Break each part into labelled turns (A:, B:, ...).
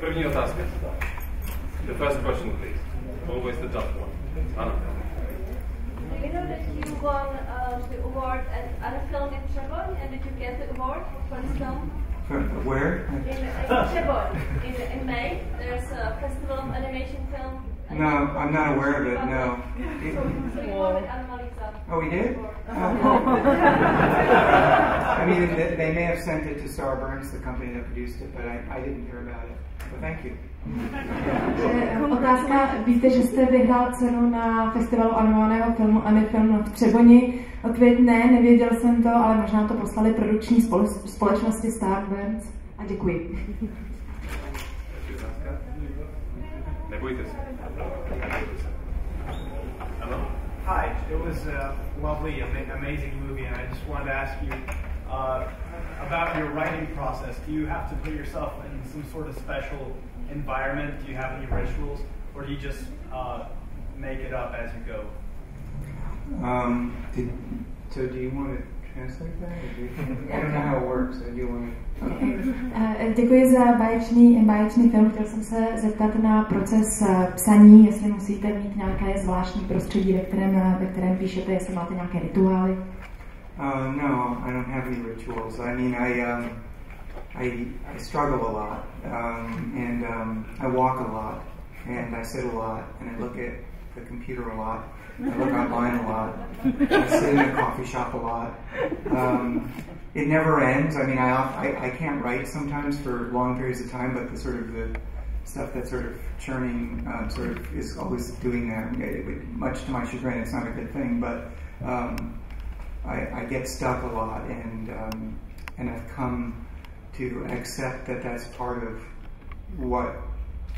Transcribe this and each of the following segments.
A: První otázka. The first question, please. Always the tough one. Anna.
B: Do you know that you won uh, the award at other film in Trebon and did you get the award for this film?
C: Where?
B: In, in Trebon, in, in May, there's a festival of animation film.
C: No, I'm not aware of it, no.
B: So you won with Anomalisa.
C: Oh, we did? I mean, they they may have sent it to Starburns, the company that produced it, but I, I didn't hear about it. But thank you.
D: Eh, Otázka, víte, že jste vyhrál cenu na festivalu animovaného filmu Anifilm v Třeboni. Odpověď ne, nevěděl jsem to, ale možná to poslali produkční spole- společnosti Starburns. A děkuji.
A: Nebojte se.
E: It was a lovely, amazing movie, and I just wanted to ask you uh, about your writing process. Do you have to put yourself in some sort of special environment? Do you have any rituals, or do you just uh, make it up as you go?
C: Um, did, so do you want to translate that? Or do you, I don't know how it works, do you want to?
D: Eh, Děkuji za báječný, báječný film. Chtěl jsem se zeptat na proces eh, psaní, jestli musíte mít nějaké zvláštní prostředí, ve kterém, eh, ve kterém píšete, jestli máte nějaké rituály.
C: Uh, no, I don't have any rituals. I mean, I um, I, I struggle a lot, um, and um, I walk a lot, and I sit a lot, and I look at the computer a lot. I look online a lot. I sit in a coffee shop a lot. Um, it never ends. I mean, I, I I can't write sometimes for long periods of time, but the sort of the stuff that's sort of churning um, sort of is always doing that. Much to my chagrin, it's not a good thing, but. Um, I, I get stuck a lot, and um, and I've come to accept that that's part of what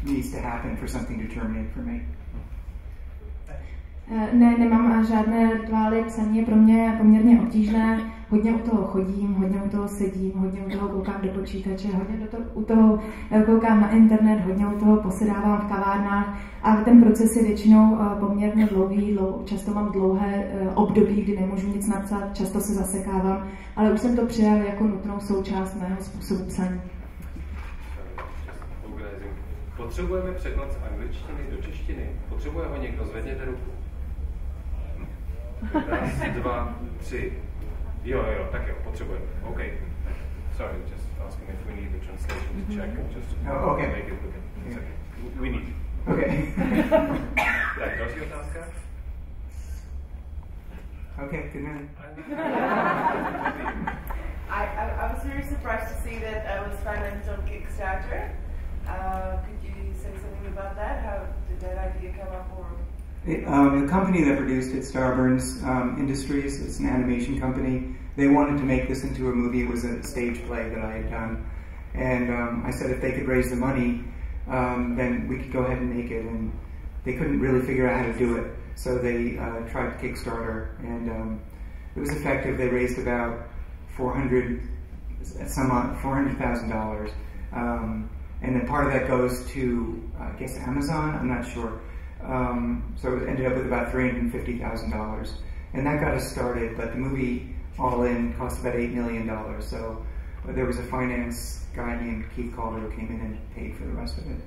C: needs to happen for something to terminate for me.
D: Ne, nemám žádné rituály, psaní je pro mě poměrně obtížné. Hodně u toho chodím, hodně u toho sedím, hodně u toho koukám do počítače, hodně do toho, u toho eh, koukám na internet, hodně u toho posedávám v kavárnách a ten proces je většinou eh, poměrně dlouhý, dlou, často mám dlouhé eh, období, kdy nemůžu nic napsat, často se zasekávám, ale už jsem to přijal jako nutnou součást mého způsobu psaní.
A: Potřebujeme překlad z angličtiny do češtiny. Potřebuje ho někdo, zvedněte ruku. Raz, dva, tři. Jo, jo, tak jo, potřebujeme. OK. Sorry, just asking if we need the translation to check. Just to
C: Oh, okay.
A: make it look it's okay. We need.
C: Okay.
A: Tak, další otázka.
C: okay. Good night.
F: I, I, I was very surprised to see that I was financed on Kickstarter. Uh, could you say something about that? How did that idea come up? Or
C: Um, the company that produced it, Starburns um, Industries, it's an animation company. They wanted to make this into a movie. It was a stage play that I had done, and um, I said if they could raise the money, um, then we could go ahead and make it. And they couldn't really figure out how to do it, so they uh, tried Kickstarter, and um, it was effective. They raised about four hundred, some thousand dollars, um, and then part of that goes to I guess Amazon. I'm not sure. Um, so it ended up with about three hundred fifty thousand dollars, and that got us started. But the movie all in cost about eight million dollars. So uh, there was a finance guy named Keith Calder who came in and paid for the rest of it.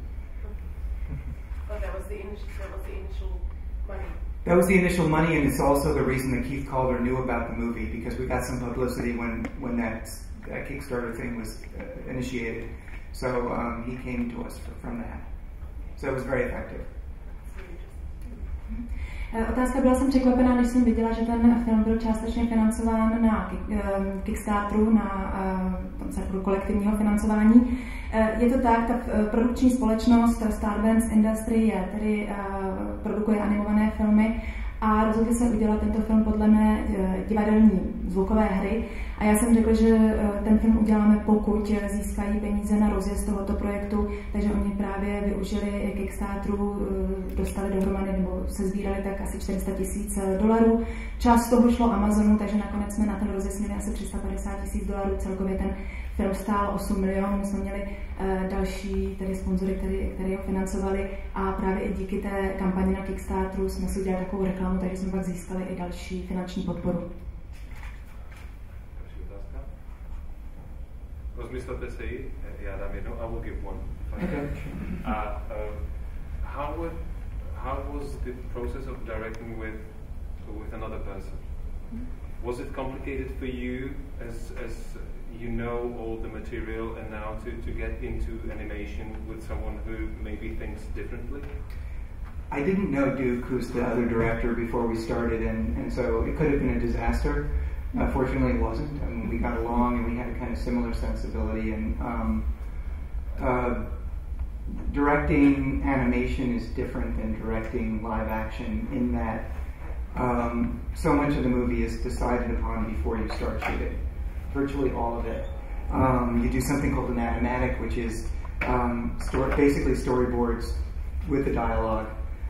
F: oh, that was the initial, that was the initial money.
C: That was the initial money, and it's also the reason that Keith Calder knew about the movie because we got some publicity when when that that Kickstarter thing was uh, initiated. So um, he came to us f- from that. So it was very effective.
D: Eh, Otázka byla jsem překvapená, když jsem viděla, že ten film byl částečně financován na ehm, Kickstarteru, na ehm, konceptu kolektivního financování. Eh, Je to tak, ta eh, produkční společnost Starbans Industry je, tedy eh, produkuje animované filmy a rozhodli se udělat tento film podle mé eh, divadelní zvukové hry. A já jsem řekla, že eh, ten film uděláme, pokud získají peníze na rozjezd tohoto projektu, takže oni právě využili Kickstarteru, eh, dostali dohromady nebo se sbírali tak asi 400 tisíc eh, dolarů. Část toho šlo Amazonu, takže nakonec jsme na ten rozjezd měli asi 350 tisíc dolarů. Celkově ten film stál 8 milionů, jsme měli další tedy sponzory, který ho financovali a právě i díky té kampani na Kickstarteru jsme si udělali takovou reklamu, takže jsme pak získali i další finanční podporu.
A: Otázka. Rozmyslete si ji, já dám jednu, I will give one
C: Okay.
A: Uh, uh, how would how was the process of directing with with another person? Was it complicated for you as as you know all the material and now to, to get into animation with someone who maybe thinks differently?
C: I didn't know Duke, who's the other director, before we started, and, and so it could have been a disaster. Uh, fortunately, it wasn't. I mean, we got along and we had a kind of similar sensibility. And um, uh, directing animation is different than directing live action in that um, so much of the movie is decided upon before you start shooting. Virtually all of it. Um, you do something called an animatic, which is um, story, basically storyboards with the dialogue.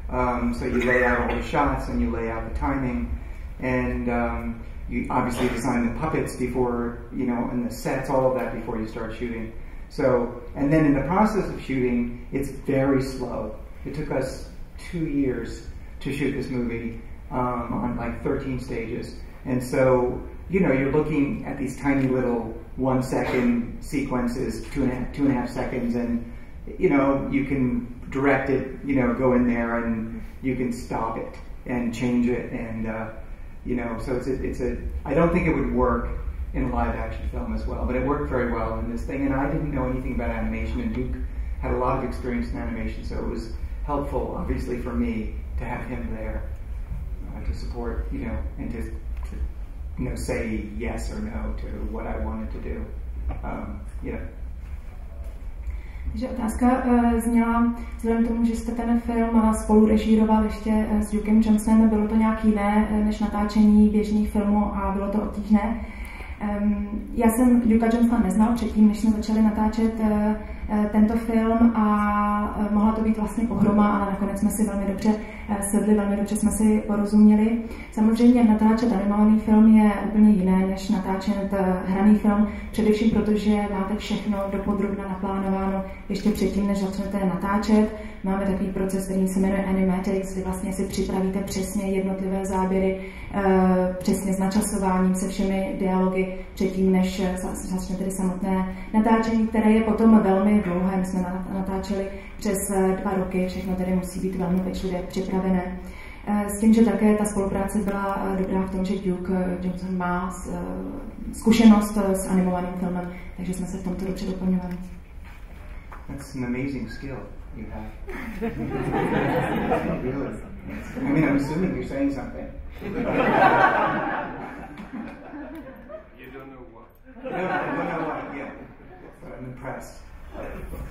C: Um, so you lay out all the shots and you lay out the timing, and um, you obviously design the puppets before you know, and the sets, all of that before you start shooting. So, and then in the process of shooting, it's very slow. It took us two years to shoot this movie um, on like 13 stages, and so you know, you're looking at these tiny little one second sequences, two and a half, two and a half seconds, and you know, you can direct it, you know, go in there and you can stop it and change it, and uh, you know, so it's a, it's a. I don't think it would work in a live action film as well, but it worked very well in this thing. And I didn't know anything about animation, and Duke had a lot of experience in animation, so it was helpful, obviously, for me to have him there uh, to support, you know, and to, to, you know, say yes or no to what I wanted to do. Um, you know.
D: Takže otázka uh, zněla, vzhledem k tomu, že jste ten film spolu režíroval ještě uh, s Dukem Johnsonem, bylo to nějak jiné uh, než natáčení běžných filmů a bylo to obtížné. Já jsem Duka Johnsona neznal předtím, než jsme začali natáčet tento film a uh, mohla to být vlastně pohroma, ale nakonec jsme si velmi dobře uh, sedli, velmi dobře jsme si porozuměli. Samozřejmě natáčet animovaný film je úplně jiné, než natáčet hraný film, především protože máte všechno dopodrobna naplánováno ještě předtím, než začnete natáčet. Máme takový proces, který se jmenuje Animatics, kdy vlastně si připravíte přesně jednotlivé záběry, uh, přesně s načasováním, se všemi dialogy, předtím, než začne tedy samotné natáčení, které je potom velmi dlouhé. My jsme natáčeli přes dva roky, všechno tedy musí být velmi pečlivě připravené. S tím, že také ta spolupráce byla dobrá v tom, že Duke Johnson má zkušenost s animovaným filmem, takže jsme se v tomto dobře doplňovali.
C: That's an amazing skill you have. really. I mean, I'm assuming you're saying something. You don't know what. No, no, no, no, yeah. But I'm impressed.
E: Uh,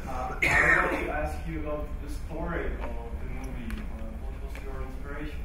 E: I would like to ask you about the story of the movie. Uh, what was your inspiration?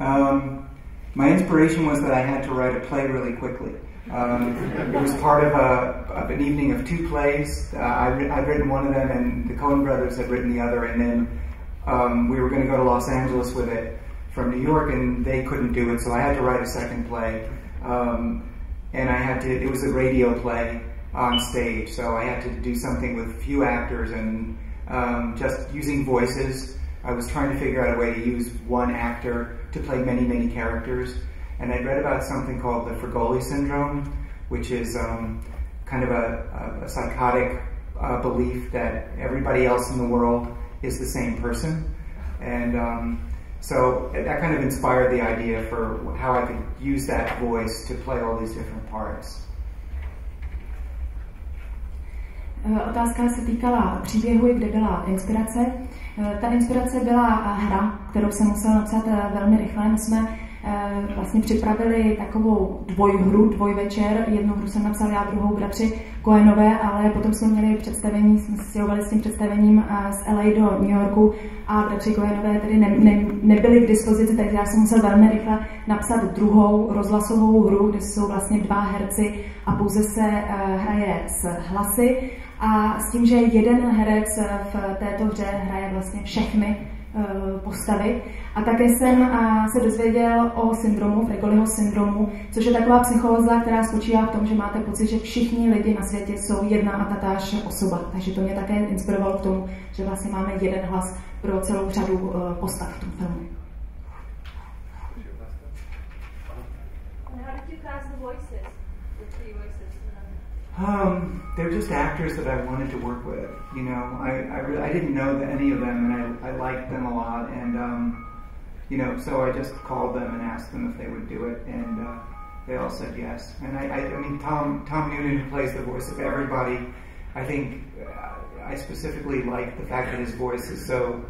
C: Um, my inspiration was that I had to write a play really quickly. Um, it was part of, a, of an evening of two plays. Uh, I I'd written one of them, and the Coen brothers had written the other, and then um, we were going to go to Los Angeles with it from New York, and they couldn't do it, so I had to write a second play. Um, and I had to, it was a radio play on stage, so I had to do something with few actors and um, just using voices. I was trying to figure out a way to use one actor to play many, many characters. And I read about something called the Fregoli syndrome, which is um, kind of a, a, a psychotic uh, belief that everybody else in the world is the same person. And um, so that kind of inspired the idea for how I could use that voice to play all these different parts.
D: Otázka se týkala příběhu, kde byla inspirace. Ta inspirace byla hra, kterou jsem musela napsat velmi rychle. My jsme vlastně připravili takovou dvojhru, dvojvečer. Jednu hru jsem napsal já, druhou bratři Koenové, ale potom jsme měli představení, jsme si s tím představením z LA do New Yorku a bratři Koenové tedy ne, ne, nebyli k dispozici, takže já jsem musel velmi rychle napsat druhou rozhlasovou hru, kde jsou vlastně dva herci a pouze se hraje s hlasy a s tím, že jeden herec v této hře hraje vlastně všechny postavy. A také jsem se dozvěděl o syndromu, Fregoliho syndromu, což je taková psychóza, která spočívá v tom, že máte pocit, že všichni lidi na světě jsou jedna a tatáž osoba. Takže to mě také inspirovalo k tomu, že vlastně máme jeden hlas pro celou řadu postav v tom filmu.
C: Um, they're just actors that I wanted to work with. You know, I I, really, I didn't know any of them, and I, I liked them a lot, and um, you know, so I just called them and asked them if they would do it, and uh, they all said yes. And I, I, I mean, Tom Tom Noonan, who plays the voice of everybody, I think uh, I specifically like the fact that his voice is so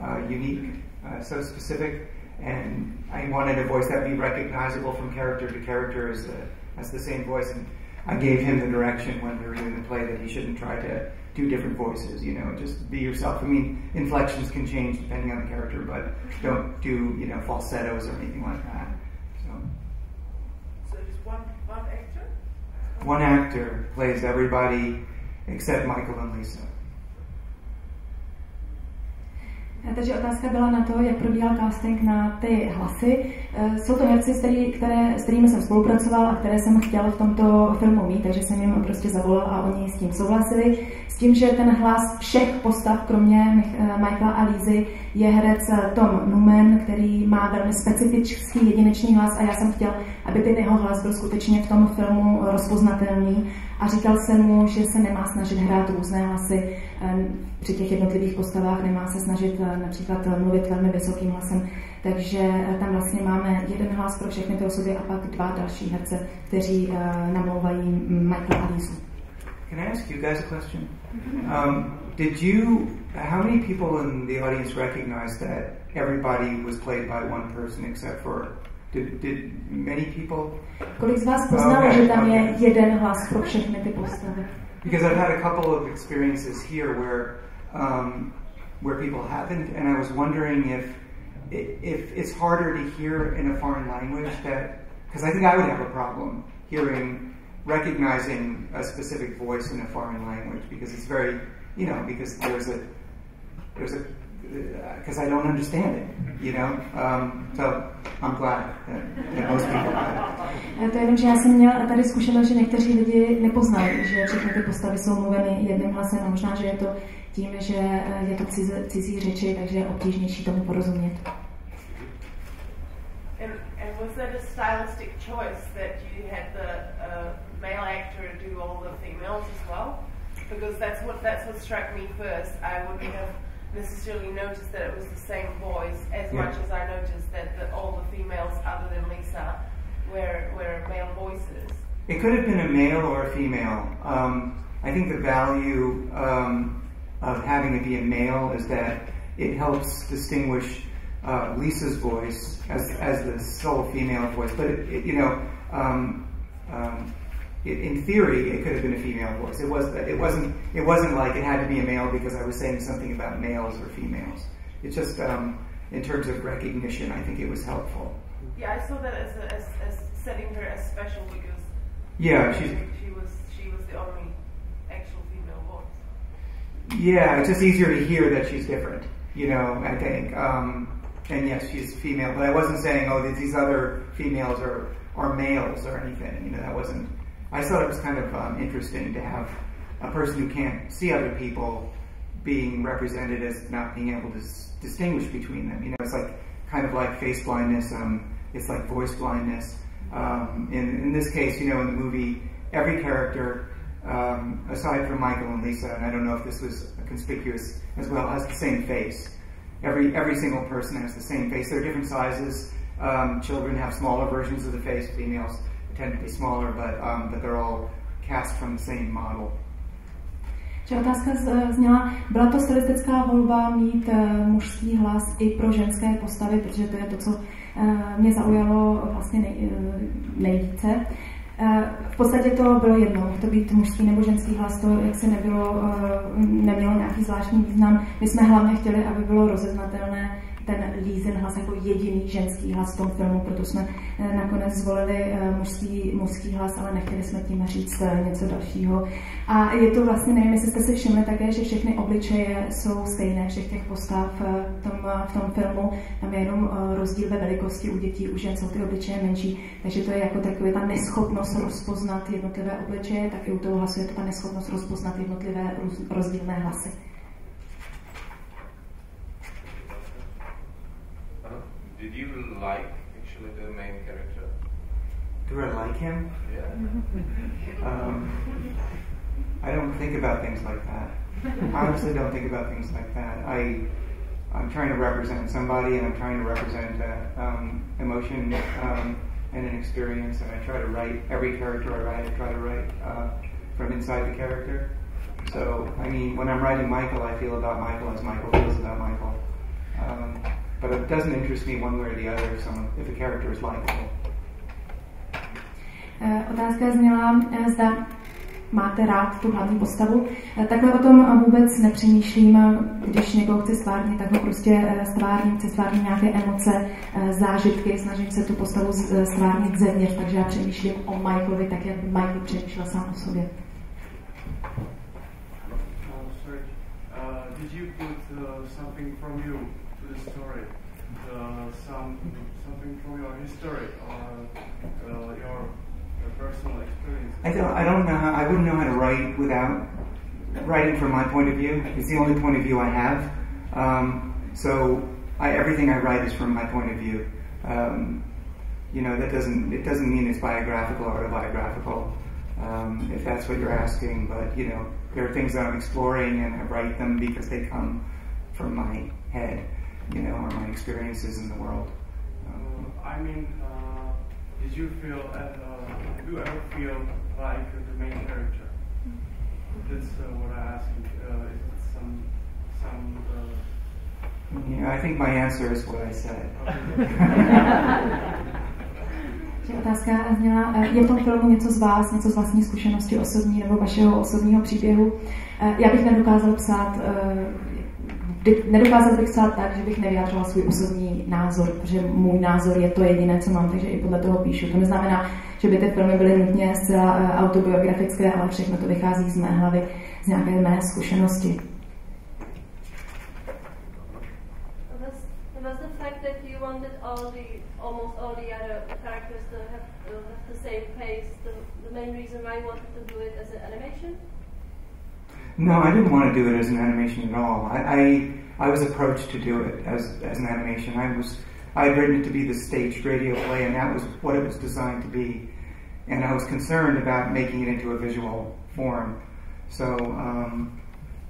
C: uh, unique, uh, so specific, and I wanted a voice that would be recognizable from character to character as, a, as the same voice. And I gave him the direction when we were doing the play that he shouldn't try to do different voices, you know, just be yourself. I mean, inflections can change depending on the character, but don't do, you know, falsettos or anything like that. So,
F: So just one, one actor?
C: one actor plays everybody except Michael and Lisa.
D: Takže otázka byla na to, jak probíhal casting na ty hlasy. Eh, Jsou to herci, s, který, které, s kterými jsem spolupracoval a které jsem chtěl v tomto filmu mít, takže jsem jim prostě zavolal a oni s tím souhlasili. S tím, že ten hlas všech postav, kromě eh, Michaela a Lízy, je herec eh, Tom Newman, který má velmi specifický jedinečný hlas a já jsem chtěl, aby ten jeho hlas byl skutečně v tom filmu rozpoznatelný a říkal jsem mu, že se nemá snažit hrát různé hlasy při těch jednotlivých postavách, nemá se snažit eh, například eh, mluvit velmi vysokým hlasem, takže eh, tam vlastně máme jeden hlas pro všechny ty osoby a pak dva další herce, kteří namlouvají Michael a Lizu.
C: Can I ask you guys a question? Um, did you, how many people in the audience recognize that everybody was played by one person except for, did, did many people?
D: Kolik z vás poznalo, že tam je jeden hlas pro všechny ty postavy?
C: Because I've had a couple of experiences here where, um, where people haven't, and I was wondering if, if it's harder to hear in a foreign language that, because I think I would have a problem hearing, recognizing a specific voice in a foreign language because it's very, you know, because there's a, there's a, because I don't understand it, you know. Um, so I'm glad that, that most people have.
D: Eh, To je jenom, že já jsem měla tady zkušenost, že někteří lidi nepoznali, že všechny ty postavy jsou mluveny jedním hlasem a možná, že je to tím, že eh, je to cizí, cizí řeči, takže je obtížnější tomu porozumět.
F: And, and was that a stylistic choice that you had the uh, male actor do all the females as well? Because that's what that's what struck me first. I wouldn't have necessarily noticed that it was the same voice as
C: Yeah.
F: much as I noticed that the, all the females, other than Lisa, were were male voices.
C: It could have been a male or a female. Um, I think the value um, of having it be a male is that it helps distinguish uh, Lisa's voice as, as the sole female voice. But it, it, you know, um, um, it, in theory, it could have been a female voice. It was. It wasn't. It wasn't like it had to be a male because I was saying something about males or females. It's just um, in terms of recognition. I think it was helpful.
F: Yeah, I saw that as, a, as, as setting her as special because
C: Yeah, she's
F: she was she was the only actual female voice.
C: Yeah, it's just easier to hear that she's different, you know, I think. Um, and yes, she's female, but I wasn't saying, oh, these- these other females are, are males or anything, you know, that wasn't, I thought it was kind of um, interesting to have a person who can't see other people being represented as not being able to distinguish between them. You know, it's like kind of like face blindness, um, it's like voice blindness. Um, in, in this case, you know, in the movie, every character, um, aside from Michael and Lisa, and I don't know if this was conspicuous as well, has the same face. Every every single person has the same face. They're different sizes. Um, children have smaller versions of the face. Females be smaller, but um, but they're all cast from the same model.
D: Že otázka z- zněla, byla to stylistická volba mít eh, mužský hlas i pro ženské postavy, protože to je to, co eh, mě zaujalo vlastně nej, eh, nejvíce. Eh, V podstatě to bylo jedno, to být mužský nebo ženský hlas, to jaksi nebylo, eh, nemělo nějaký zvláštní význam. My jsme hlavně chtěli, aby bylo rozeznatelné ten Lízin hlas jako jediný ženský hlas v tom filmu, proto jsme eh, nakonec zvolili eh, mužský, mužský hlas, ale nechtěli jsme tím říct eh, něco dalšího. A je to vlastně, nevím, jestli jste si všimli také, že všechny obličeje jsou stejné všech těch postav v tom, v tom filmu. Tam je jenom rozdíl ve velikosti u dětí, u žen jsou ty obličeje menší, takže to je jako taková ta neschopnost rozpoznat jednotlivé obličeje, tak i u toho hlasu je to ta neschopnost rozpoznat jednotlivé roz- rozdílné hlasy.
C: Do I like him?
E: Yeah.
C: Um, I don't think about things like that. I honestly don't think about things like that. I, I'm trying to represent somebody, and I'm trying to represent uh, um, emotion um, and an experience, and I try to write every character I write. I try to write uh, from inside the character. So, I mean, when I'm writing Michael, I feel about Michael as Michael feels about Michael. Um, but it doesn't interest me one way or the other if, someone, if a character is likable.
D: Uh, otázka zněla, uh, zda máte rád tu hlavní postavu. Uh, takhle o tom vůbec nepřemýšlím. Když někoho chci stvárnit, tak ho prostě stvárním, chci stvárnit nějaké emoce, zážitky, snažím se tu postavu stvárnit zevnitř, takže já přemýšlím o Michaelovi tak, jak Michael přemýšlel sám o sobě.
E: something from you to the story, uh, some something from your history or uh, your personal experience?
C: I don't. I don't know how. I wouldn't know how to write without writing from my point of view. It's the only point of view I have. Um, so I, everything I write is from my point of view. Um, you know that doesn't it doesn't mean it's biographical or autobiographical. Um, if that's what you're asking, but you know there are things that I'm exploring and I write them because they come from my head, you know, or my experiences in the world.
E: I mean, uh, did you feel, at, uh, you ever feel like the main character? That's uh, what I asked. Uh, is it some, some? Uh,
C: yeah, I think my answer is what I said.
D: otázka zněla, eh, je v tom filmu něco z vás, něco z vlastní zkušenosti osobní nebo vašeho osobního příběhu? Eh, já bych nedokázal psát nedokázal bych psát tak, že bych nevyjádřila svůj osobní názor, protože můj názor je to jediné, co mám, takže i podle toho píšu. To neznamená, že by ty filmy byly nutně zcela eh, autobiografické, ale všechno to vychází z mé hlavy, z nějaké mé zkušenosti.
B: main reason why you wanted to do it as an animation?
C: No, I didn't want to do it as an animation at all. I, I, I was approached to do it as, as an animation. I was I had written it to be the staged radio play, and that was what it was designed to be. And I was concerned about making it into a visual form. So, um,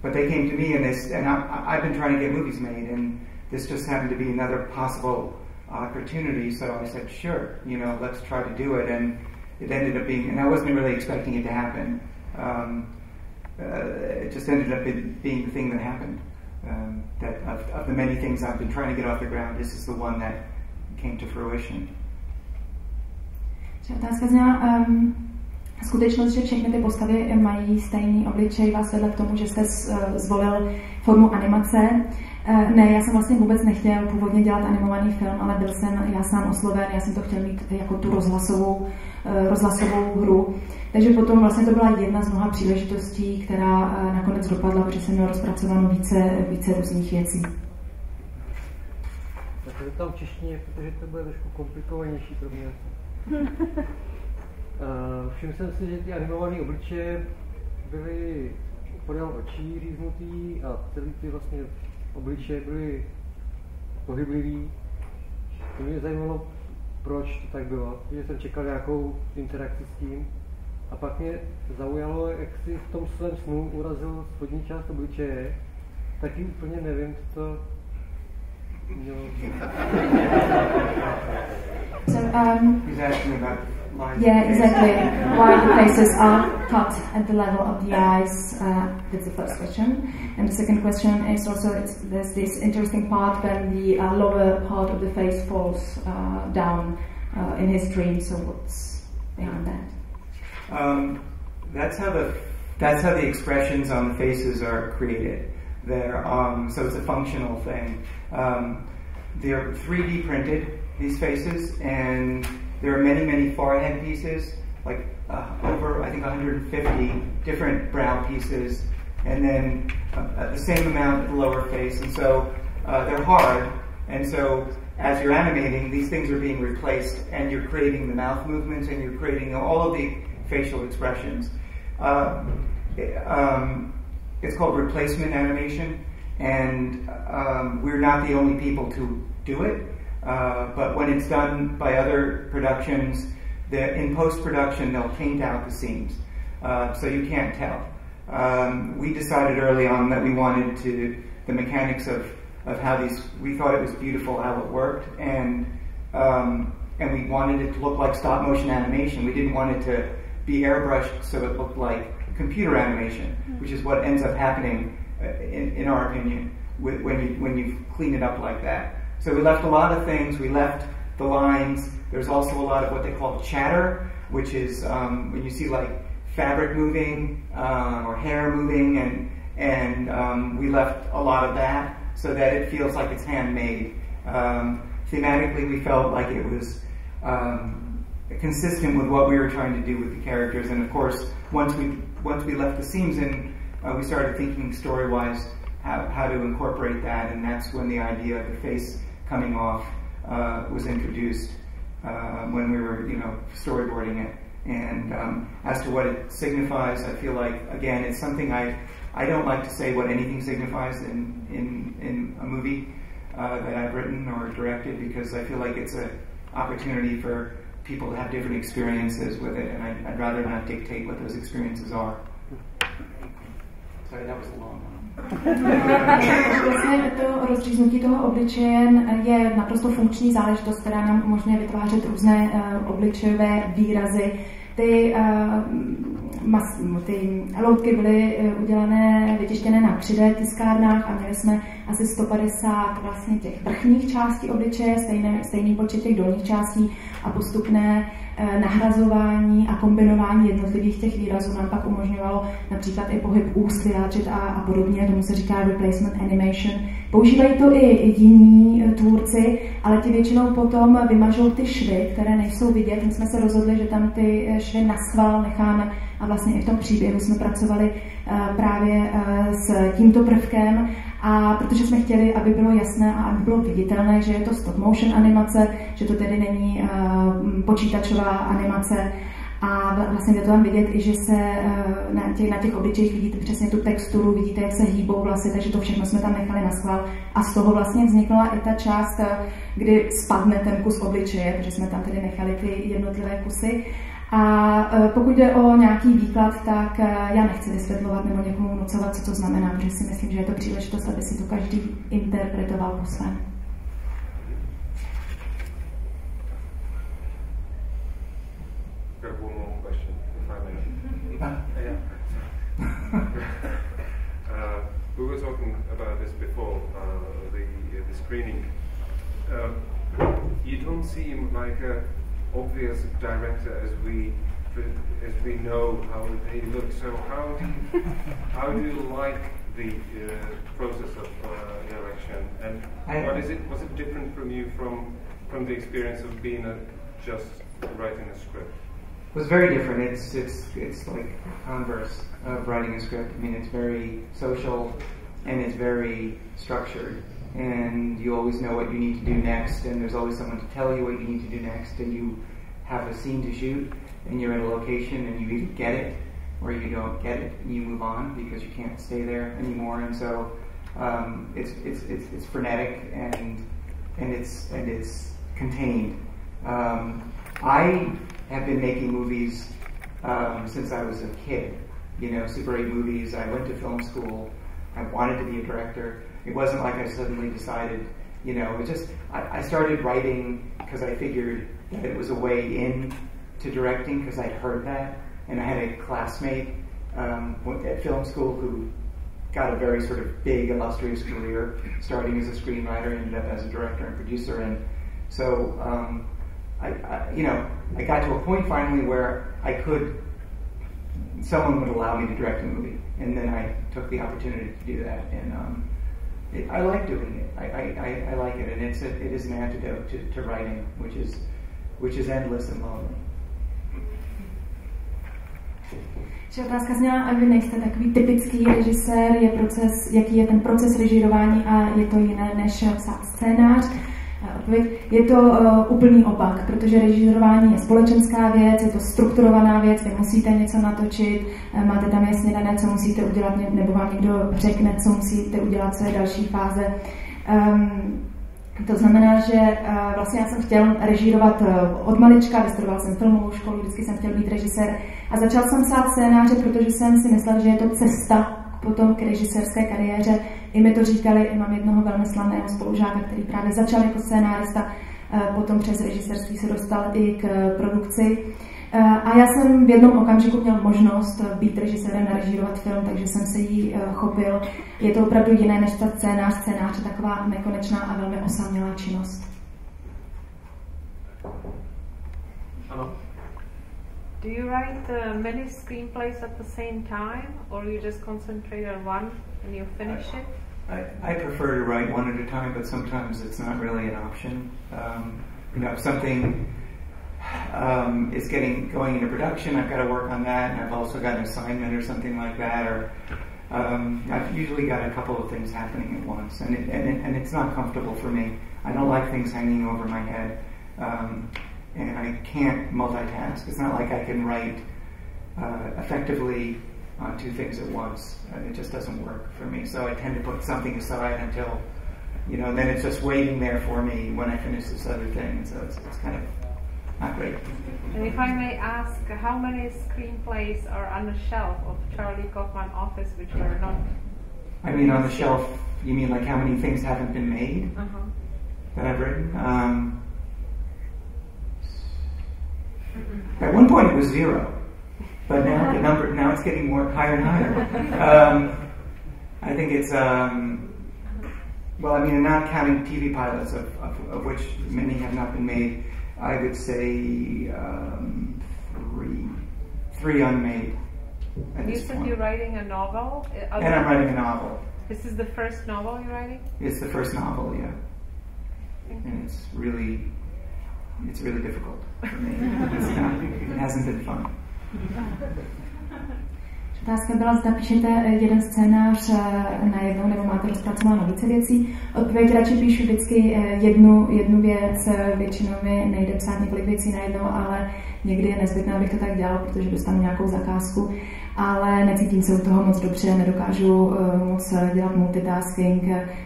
C: but they came to me, and this, and I, I've been trying to get movies made, and this just happened to be another possible opportunity. So I said, sure, you know, let's try to do it. And it ended up being, and I wasn't really expecting it to happen. Um, uh, it just ended up being the thing that happened. Um, that of, of, the many things I've been trying to get off the ground, this is the one that came to fruition.
D: Otázka zněla, um, skutečnost, že všechny ty postavy mají stejný obličej, vás vedle k tomu, že jste uh, zvolil formu animace. Uh, ne, já jsem vlastně vůbec nechtěl původně dělat animovaný film, ale byl jsem já sám osloven, já jsem to chtěl mít jako tu rozhlasovou, uh, rozhlasovou hru. Takže potom vlastně to byla jedna z mnoha příležitostí, která eh, nakonec dopadla, protože jsem měla rozpracováno více, více různých věcí.
G: Tak to tam češtině, protože to bude trošku komplikovanější pro mě. Uh, všiml jsem si, že ty animované obličeje byly podél očí říznutý a celý ty vlastně obličeje byly pohyblivý. To mě zajímalo, proč to tak bylo, protože jsem čekal nějakou interakci s tím. A pak mě zaujalo, jak si v tom svém snu urazil spodní část obličeje. Taky úplně nevím, co mělo.
D: So, um, yeah, exactly. Why the faces are cut at the level of the eyes. Uh, that's the first question. And the second question is also there's this interesting part when the uh, lower part of the face falls uh, down uh, in his dream. So what's behind that?
C: Um, that's how the that's how the expressions on the faces are created. They're, um, so it's a functional thing. Um, they're 3D printed these faces, and there are many many forehead pieces, like uh, over I think 150 different brow pieces, and then uh, the same amount at the lower face. And so uh, they're hard, and so as you're animating, these things are being replaced, and you're creating the mouth movements, and you're creating all of the facial expressions. Uh, um, it's called replacement animation, and um, we're not the only people to do it. Uh, but when it's done by other productions, in post production, they'll paint out the seams, uh, so you can't tell. Um, we decided early on that we wanted to the mechanics of, of how these. We thought it was beautiful how it worked, and um, and we wanted it to look like stop motion animation. We didn't want it to be airbrushed so it looked like computer animation, which is what ends up happening, uh, in, in our opinion, when you when you clean it up like that. So we left a lot of things. We left the lines. There's also a lot of what they call chatter, which is um, when you see like fabric moving uh, or hair moving, and and um, we left a lot of that so that it feels like it's handmade. Um, thematically, we felt like it was um, consistent with what we were trying to do with the characters, and of course, once we once we left the seams in, uh, we started thinking story-wise how, how to incorporate that, and that's when the idea of the face coming off uh, was introduced uh, when we were, you know, storyboarding it. And um, as to what it signifies, I feel like again, it's something I I don't like to say what anything signifies in in in a movie uh, that I've written or directed because I feel like it's an opportunity for people to have different experiences with it, and I, I'd rather not dictate what those experiences are. Sorry, that was a long one.
D: Vlastně to rozříznutí toho obličeje je naprosto funkční záležitost, která nám umožňuje vytvářet různé uh, obličejové výrazy. Ty, uh, mas, ty loutky byly uh, udělané, vytištěné na 3D tiskárnách a měli jsme asi 150 vlastně těch vrchních částí obličeje, stejné, stejný počet těch dolních částí a postupné Eh, nahrazování a kombinování jednotlivých těch výrazů nám pak umožňovalo například i pohyb úst vyjádřit a, a podobně, tomu se říká replacement animation. Používají to i jiní eh, tvůrci, ale ti většinou potom vymažou ty švy, které nejsou vidět. My jsme se rozhodli, že tam ty eh, švy na schvál necháme a vlastně i v tom příběhu jsme pracovali právě s tímto prvkem a protože jsme chtěli, aby bylo jasné a aby bylo viditelné, že je to stop motion animace, že to tedy není uh, počítačová animace, a vlastně je to tam vidět i, že se uh, na těch, na těch obličejích vidíte přesně tu texturu, vidíte, jak se hýbou vlasy, takže to všechno jsme tam nechali na schvál. A z toho vlastně vznikla i ta část, eh, kdy spadne ten kus obličeje, protože jsme tam tedy nechali ty jednotlivé kusy. A e, pokud jde o nějaký výklad, tak e, já nechci vysvětlovat nebo někomu nucovat, co to znamená, protože si myslím, že je to příležitost, aby si to každý interpretoval po svém.
A: uh, we were talking about this before uh, the, the screening. Uh, you don't seem like a obvious director as we as we know how they look. So how do you, how do you like the uh, process of uh, direction, and I, what is it? Was it different from you from from the experience of being a, just writing a script?
C: It was very different. It's it's it's like converse of writing a script. I mean, it's very social and it's very structured and you always know what you need to do next, and there's always someone to tell you what you need to do next, and you have a scene to shoot, and you're at a location, and you either get it or you don't get it, and you move on because you can't stay there anymore, and so um, it's, it's, it's, it's frenetic and and it's and it's contained. Um, I have been making movies um, since I was a kid. You know, Super 8 movies. I went to film school. I wanted to be a director. It wasn't like I suddenly decided, you know, it just, I, I started writing because I figured that it was a way in to directing because I'd heard that. And I had a classmate um, at film school who got a very sort of big, illustrious career, starting as a screenwriter, ended up as a director and producer. And so, um, I, I, you know, I got to a point finally where I could, someone would allow me to direct a movie. And then I took the opportunity to do that. And um, it, I like doing it. I, I, I, like it, and it's a, it is an antidote to, to writing, which is which is endless and lonely.
D: Že otázka zněla, a vy nejste takový typický režisér, je proces, jaký je ten proces režírování a je to jiné než psát scénář. Je to uh, úplný opak, protože režírování je společenská věc, je to strukturovaná věc, vy musíte něco natočit, uh, máte tam jasně dané, co musíte udělat, nebo vám někdo řekne, co musíte udělat, co je další fáze. Um, To znamená, že uh, vlastně já jsem chtěl režírovat uh, od malička, vystudoval jsem filmovou školu, vždycky jsem chtěl být režisér a začal jsem psát scénáře, protože jsem si myslel, že je to cesta potom k režisérské kariéře. I mi to říkali, mám jednoho velmi slavného spolužáka, který právě začal jako scénárista, uh, potom přes režisérství se dostal i k produkci. Eh, a já jsem v jednom okamžiku měl možnost eh, být režisérem, režírovat film, takže jsem se jí eh, chopil. Je to opravdu jiné než ta scénář. Scénář je taková nekonečná a velmi osamělá činnost.
A: Ano.
H: Do you write uh, many screenplays at the same time, or you just concentrate on one and you finish it?
C: I, I prefer to write one at a time, but sometimes it's not really an option. Um, you know, if something um, is getting going into production. I've got to work on that, and I've also got an assignment or something like that. Or um, I've usually got a couple of things happening at once, and it, and, it, and it's not comfortable for me. I don't like things hanging over my head, um, and I can't multitask. It's not like I can write uh, effectively on two things at once. Uh, it just doesn't work for me. So I tend to put something aside until, you know, and then it's just waiting there for me when I finish this other thing. So it's, it's kind of not great.
H: And if I may ask, how many screenplays are on the shelf of Charlie Kaufman office which are not?
C: I mean, on the shelf, you mean like how many things haven't been made
H: Uh-huh.
C: that I've written? Um, at one point it was zero, but now the number now it's getting more higher and higher. Um, I think it's um, well, I mean, not counting TV pilots, of, of, of which many have not been made. I would say um, three, three unmade.
H: You said
C: point.
H: you're writing a novel. Uh,
C: and I'm writing a novel.
H: This is the first novel you're writing.
C: It's the first novel, yeah, and it's really, it's really difficult it hasn't been fun.
D: Otázka byla, zda píšete eh, jeden scénář eh, na jednou nebo máte rozpracováno více věcí. Odpověď radši píšu vždycky eh, jednu, jednu věc, většinou mi nejde psát několik věcí najednou, ale někdy je nezbytné, abych to tak dělal, protože dostanu nějakou zakázku, ale necítím se u toho moc dobře, nedokážu uh, moc dělat multitasking,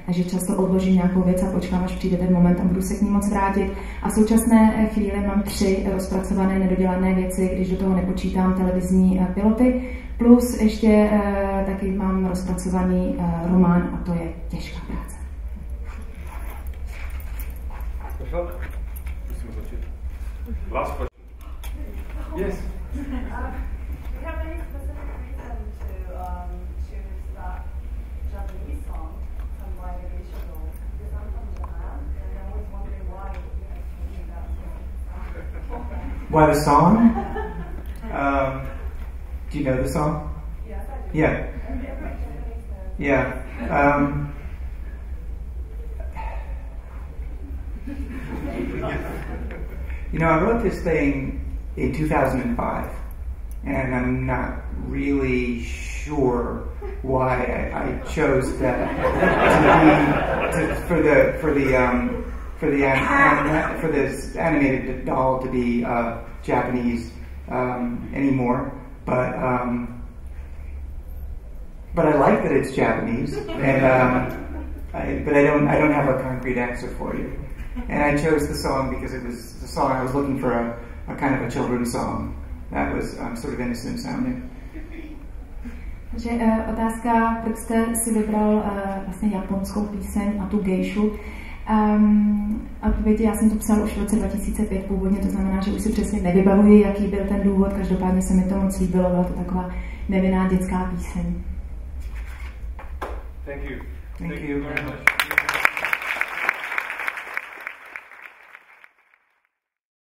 D: takže často odložím nějakou věc a počkám, až přijde ten moment a budu se k ní moc vrátit. A v současné chvíli mám tři rozpracované nedodělané věci, když do toho nepočítám televizní piloty, Plus ještě taky mám rozpracovaný román a to je těžká práce.
A: Yes.
C: Why the song? Um, do you know the song?
B: yes, I do.
C: Yeah,
B: Every Japanese knows.
C: yeah. Um, you know, I wrote this thing in 2005, and I'm not really sure why I, I chose that to be to, for the for the um, for the an, for this animated doll to be uh, Japanese um, anymore, but. Um, but I like that it's Japanese, and um, I, but I don't I don't have a concrete answer for you. And I chose the song because it was the song I was looking for a, a kind of a children's song that was um, sort of innocent sounding.
D: Takže uh, otázka, proč jste si vybral uh, vlastně japonskou píseň a tu gejšu. Um, odpověď, já jsem to psal už v roce 2005 původně, to znamená, že už si přesně nevybavuji, jaký byl ten důvod, každopádně se mi to moc líbilo, byla to taková nevinná dětská píseň.
A: Thank you.
C: Thank you very much.